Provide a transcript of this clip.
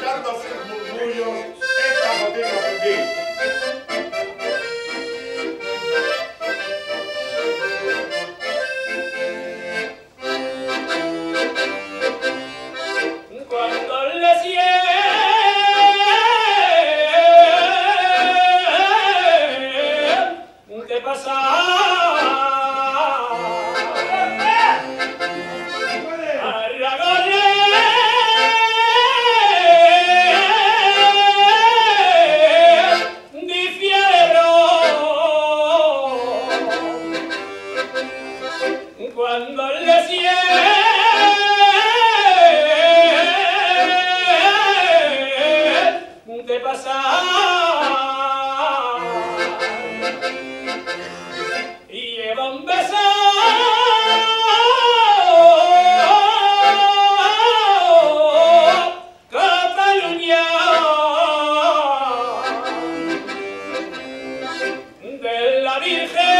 lasciandosi il murmurio essa poteva vedere. passar. de cielo de pasar y lleva un beso Catalunya de la Virgen